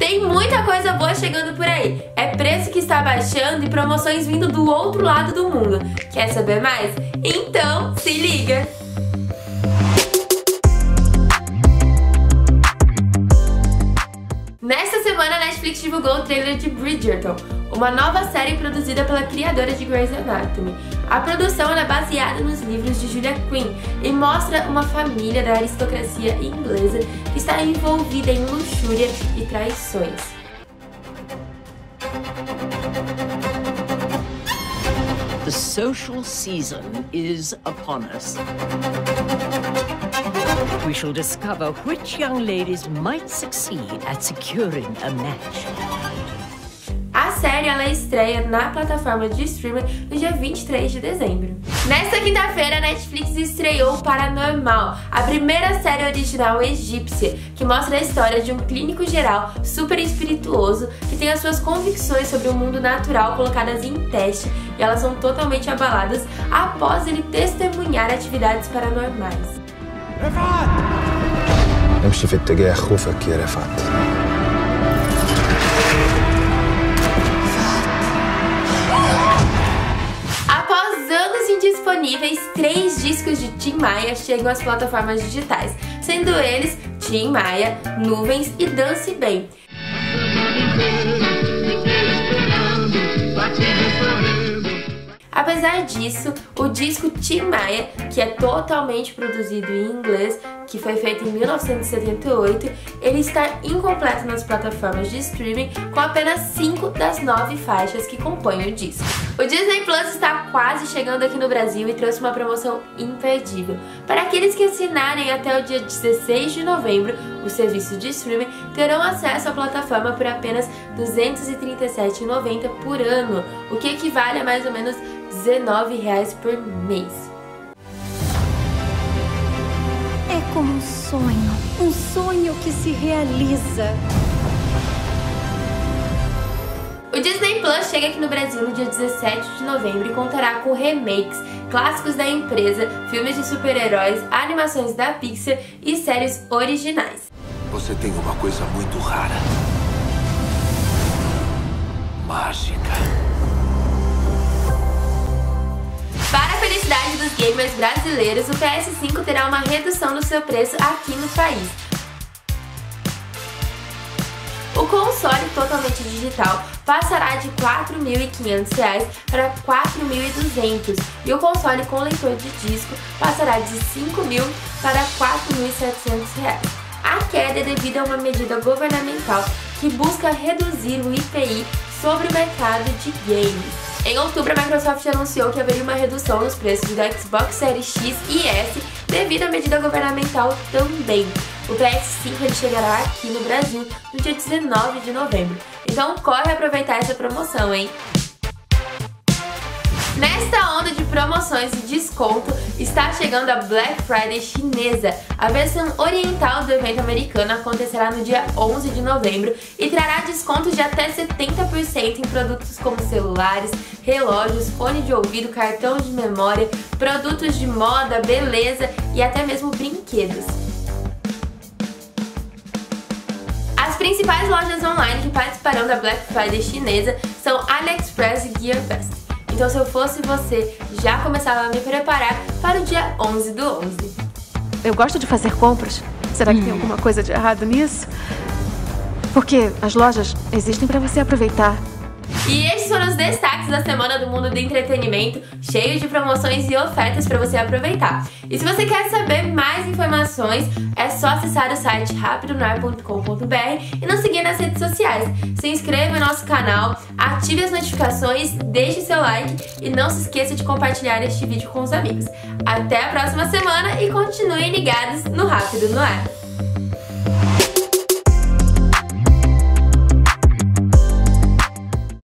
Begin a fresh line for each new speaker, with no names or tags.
Tem muita coisa boa chegando por aí. É preço que está baixando e promoções vindo do outro lado do mundo. Quer saber mais? Então, se liga! Bridgerton, uma nova série produzida pela criadora de Grey's Anatomy. A produção é baseada nos livros de Julia Quinn e mostra uma família da aristocracia inglesa que está envolvida em luxúria e traições.
The social season is upon us. We shall discover which young ladies might succeed at securing a match
A série ela estreia na plataforma de streaming no dia 23 de dezembro. Nesta quinta-feira, a Netflix estreou Paranormal, a primeira série original egípcia, que mostra a história de um clínico geral super espirituoso que tem as suas convicções sobre o mundo natural colocadas em teste e elas são totalmente abaladas após ele testemunhar atividades paranormais.
امشي في اتجاه خوفك يا رفعت
indisponíveis, três discos de Tim Maia chegam às plataformas digitais, sendo eles Tim Maia, Nuvens e Dance Bem. Apesar disso, o disco Tim Maia, que é totalmente produzido em inglês, que foi feito em 1978, ele está incompleto nas plataformas de streaming com apenas 5 das 9 faixas que compõem o disco. O Disney Plus está quase chegando aqui no Brasil e trouxe uma promoção imperdível. Para aqueles que assinarem até o dia 16 de novembro o serviço de streaming, terão acesso à plataforma por apenas R$ 237,90 por ano, o que equivale a mais ou menos R$19,00 por mês.
É como um sonho, um sonho que se realiza.
O Disney Plus chega aqui no Brasil no dia 17 de novembro e contará com remakes, clássicos da empresa, filmes de super-heróis, animações da Pixar e séries originais.
Você tem uma coisa muito rara. Mágica.
Felicidade dos gamers brasileiros, o PS5 terá uma redução no seu preço aqui no país. O console totalmente digital passará de R$ 4.500 para R$ 4.200 e o console com leitor de disco passará de R$ 5.000 para R$ 4.700. A queda é devido a uma medida governamental que busca reduzir o IPI sobre o mercado de games. Em outubro, a Microsoft anunciou que haveria uma redução nos preços do Xbox Series X e S devido à medida governamental também. O PS5 ele chegará aqui no Brasil no dia 19 de novembro. Então corre aproveitar essa promoção, hein? Nesta onda de promoções e desconto, está chegando a Black Friday chinesa. A versão oriental do evento americano acontecerá no dia 11 de novembro e trará descontos de até 70% em produtos como celulares, relógios, fone de ouvido, cartão de memória, produtos de moda, beleza e até mesmo brinquedos. As principais lojas online que participarão da Black Friday chinesa são AliExpress e GearBest. Então, se eu fosse você, já começava a me preparar para o dia 11 do 11.
Eu gosto de fazer compras. Será que tem alguma coisa de errado nisso? Porque as lojas existem para você aproveitar.
E esses foram os destaques da semana do mundo do entretenimento, cheio de promoções e ofertas para você aproveitar. E se você quer saber mais informações, é só acessar o site rapidonar.com.br e nos seguir nas redes sociais. Se inscreva no nosso canal, ative as notificações, deixe seu like e não se esqueça de compartilhar este vídeo com os amigos. Até a próxima semana e continuem ligados no Rápido no Ar.